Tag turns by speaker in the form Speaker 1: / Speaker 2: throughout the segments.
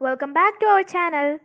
Speaker 1: welcome back to our channel.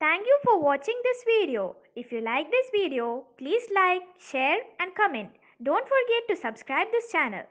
Speaker 1: Thank you for watching this video. If you like this video, please like, share and comment. Don't forget to subscribe this channel.